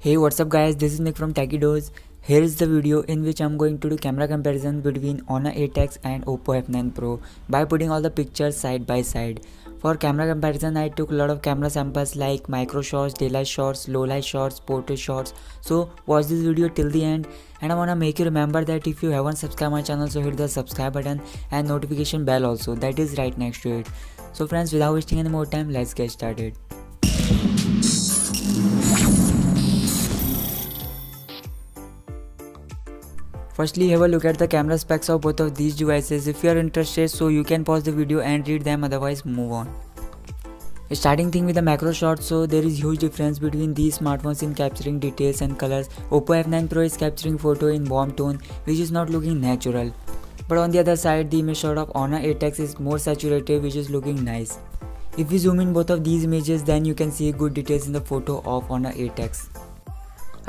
Hey what's up guys this is Nick from Techy Dose. Here is the video in which I'm going to do camera comparison between Honor 8X and Oppo F9 Pro by putting all the pictures side by side. For camera comparison I took a lot of camera samples like micro shots, daylight shots, low light shots, portrait shots. So watch this video till the end and I wanna make you remember that if you haven't subscribed my channel so hit the subscribe button and notification bell also that is right next to it. So friends without wasting any more time let's get started. Firstly have a look at the camera specs of both of these devices if you are interested so you can pause the video and read them otherwise move on. Starting thing with the macro shot so there is huge difference between these smartphones in capturing details and colors. Oppo F9 Pro is capturing photo in warm tone which is not looking natural. But on the other side the image shot of Honor 8X is more saturated which is looking nice. If we zoom in both of these images then you can see good details in the photo of Honor 8X.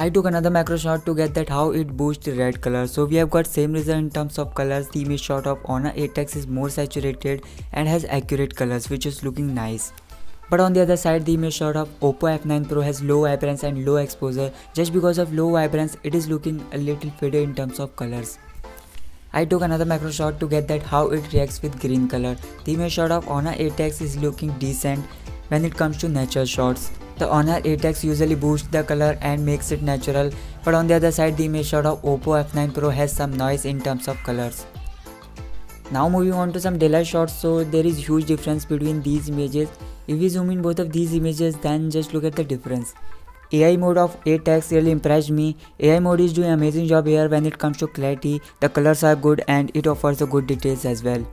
I took another macro shot to get that how it boosts the red color. So we have got same result in terms of colors. The image shot of Honor 8X is more saturated and has accurate colors which is looking nice. But on the other side, the image shot of Oppo F9 Pro has low vibrance and low exposure. Just because of low vibrance, it is looking a little faded in terms of colors. I took another macro shot to get that how it reacts with green color. The image shot of Honor 8X is looking decent when it comes to natural shots. The Honor 8X usually boosts the color and makes it natural, but on the other side the image shot of Oppo F9 Pro has some noise in terms of colors. Now moving on to some daylight shots, so there is huge difference between these images. If we zoom in both of these images then just look at the difference. AI mode of 8x really impressed me. AI mode is doing amazing job here when it comes to clarity, the colors are good and it offers the good details as well.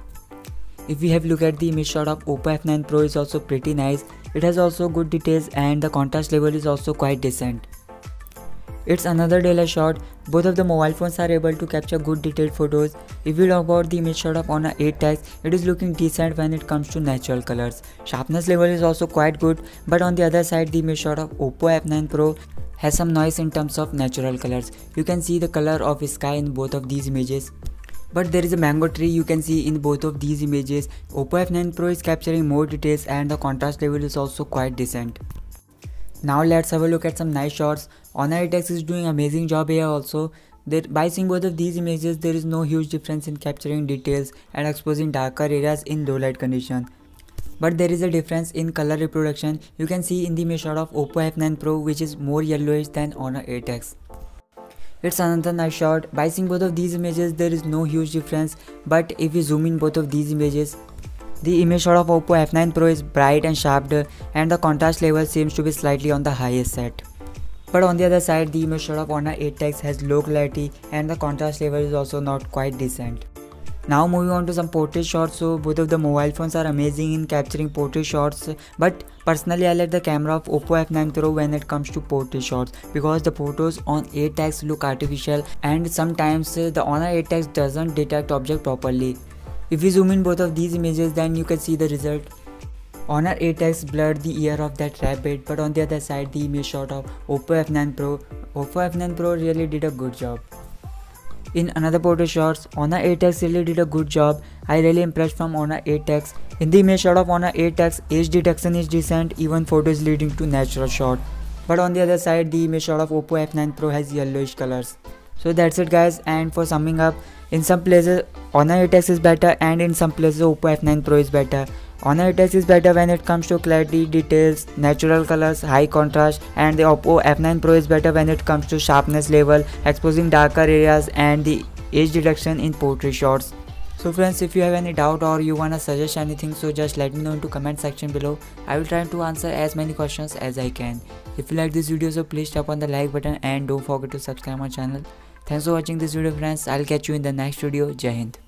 If we have look at the image shot of Oppo F9 Pro is also pretty nice. It has also good details and the contrast level is also quite decent. It's another daylight shot. Both of the mobile phones are able to capture good detailed photos. If we talk about the image shot of Honor 8X, it is looking decent when it comes to natural colors. Sharpness level is also quite good, but on the other side, the image shot of Oppo F9 Pro has some noise in terms of natural colors. You can see the color of sky in both of these images but there is a mango tree you can see in both of these images. Oppo F9 Pro is capturing more details and the contrast level is also quite decent. Now let's have a look at some nice shots. Honor 8X is doing amazing job here also. There, by seeing both of these images, there is no huge difference in capturing details and exposing darker areas in low light condition. But there is a difference in color reproduction. You can see in the image shot of Oppo F9 Pro which is more yellowish than Honor 8X. It's another nice shot. By seeing both of these images, there is no huge difference. But if we zoom in both of these images, the image shot of Oppo F9 Pro is bright and sharp and the contrast level seems to be slightly on the highest set. But on the other side, the image shot of Honor 8X has low clarity and the contrast level is also not quite decent. Now moving on to some portrait shots. So both of the mobile phones are amazing in capturing portrait shots. But personally I like the camera of Oppo F9 Pro when it comes to portrait shots because the photos on 8x look artificial and sometimes uh, the Honor 8x doesn't detect object properly. If we zoom in both of these images then you can see the result. Honor 8x blurred the ear of that rabbit but on the other side the image shot of Oppo F9 Pro. Oppo F9 Pro really did a good job. In another portrait shots, Honor 8X really did a good job. I really impressed from Honor 8X. In the image shot of Honor 8X, age detection is decent, even photos leading to natural shot. But on the other side, the image shot of Oppo F9 Pro has yellowish colors. So that's it guys and for summing up, in some places Honor 8X is better and in some places Oppo F9 Pro is better. Honor 8X is better when it comes to clarity, details, natural colors, high contrast and the Oppo F9 Pro is better when it comes to sharpness level, exposing darker areas and the age detection in portrait shots. So friends if you have any doubt or you wanna suggest anything so just let me know into comment section below. I will try to answer as many questions as I can. If you like this video so please tap on the like button and don't forget to subscribe my channel. Thanks for watching this video friends. I'll catch you in the next video. Jai Hind.